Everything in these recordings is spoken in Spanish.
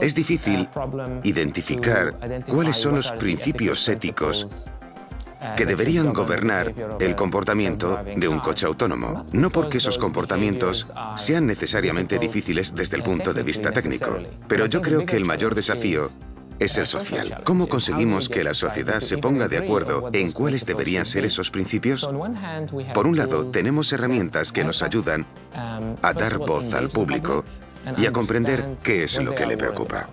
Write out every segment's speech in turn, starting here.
Es difícil identificar cuáles son los principios éticos que deberían gobernar el comportamiento de un coche autónomo, no porque esos comportamientos sean necesariamente difíciles desde el punto de vista técnico, pero yo creo que el mayor desafío es el social. ¿Cómo conseguimos que la sociedad se ponga de acuerdo en cuáles deberían ser esos principios? Por un lado, tenemos herramientas que nos ayudan a dar voz al público y a comprender qué es lo que le preocupa.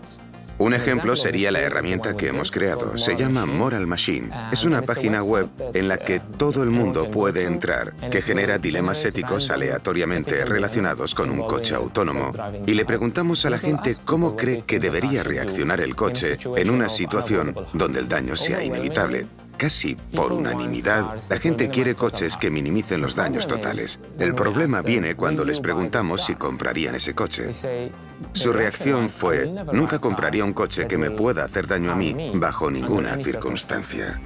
Un ejemplo sería la herramienta que hemos creado. Se llama Moral Machine. Es una página web en la que todo el mundo puede entrar, que genera dilemas éticos aleatoriamente relacionados con un coche autónomo. Y le preguntamos a la gente cómo cree que debería reaccionar el coche en una situación donde el daño sea inevitable. Casi por unanimidad, la gente quiere coches que minimicen los daños totales. El problema viene cuando les preguntamos si comprarían ese coche. Su reacción fue, nunca compraría un coche que me pueda hacer daño a mí bajo ninguna circunstancia.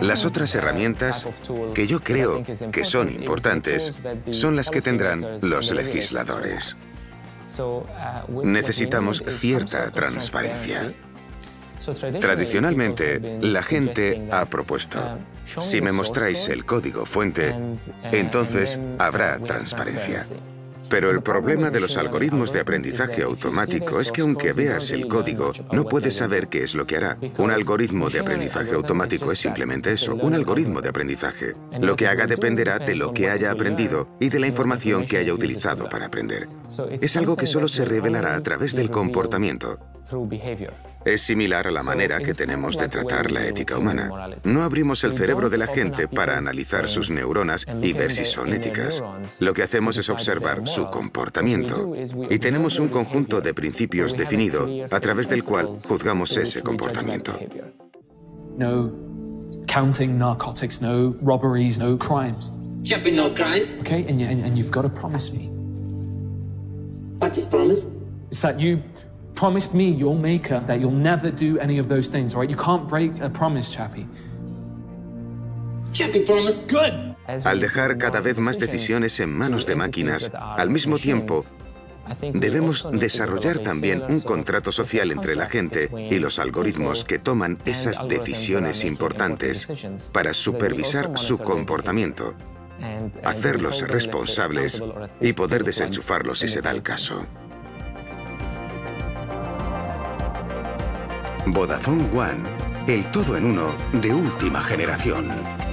Las otras herramientas que yo creo que son importantes son las que tendrán los legisladores. Necesitamos cierta transparencia. Tradicionalmente, la gente ha propuesto, si me mostráis el código fuente, entonces habrá transparencia. Pero el problema de los algoritmos de aprendizaje automático es que aunque veas el código, no puedes saber qué es lo que hará. Un algoritmo de aprendizaje automático es simplemente eso, un algoritmo de aprendizaje. Lo que haga dependerá de lo que haya aprendido y de la información que haya utilizado para aprender. Es algo que solo se revelará a través del comportamiento. Es similar a la manera que tenemos de tratar la ética humana. No abrimos el cerebro de la gente para analizar sus neuronas y ver si son éticas. Lo que hacemos es observar su comportamiento. Y tenemos un conjunto de principios definido a través del cual juzgamos ese comportamiento. No counting narcotics, no robberies, no crimes. Jumping no crimes. Okay, and, you, and, and you've got to promise me. What is promise? It's that you promised me, your maker, that you'll never do any of those things, all right? You can't break a promise, Chappie. Promise. Good! Al dejar cada vez más decisiones en manos de máquinas, al mismo tiempo, debemos desarrollar también un contrato social entre la gente y los algoritmos que toman esas decisiones importantes para supervisar su comportamiento, hacerlos responsables y poder desenchufarlos si se da el caso. Vodafone One, el todo en uno de última generación.